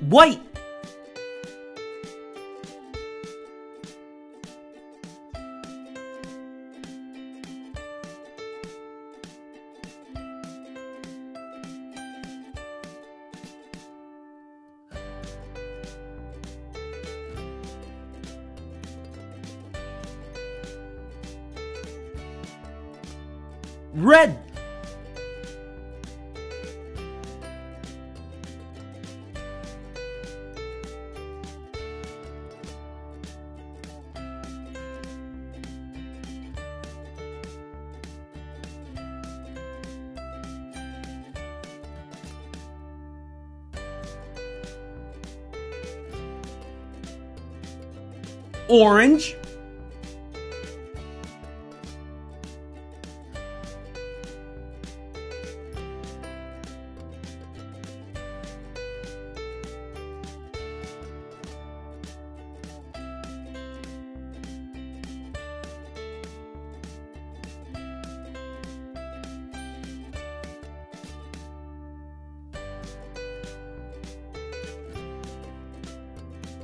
White. Red. Orange.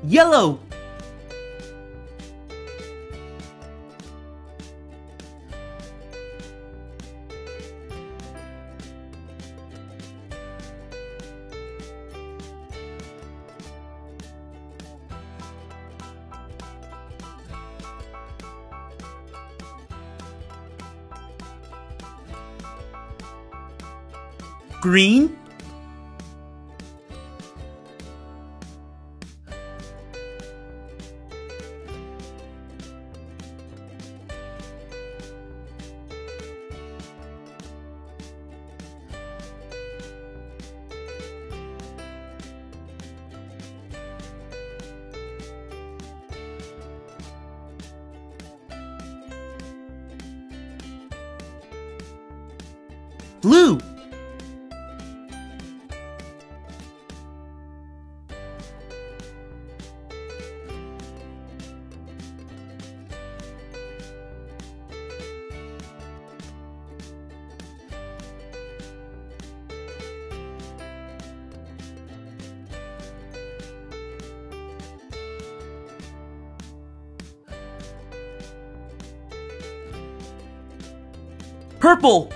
Yellow. Green. Blue. Purple.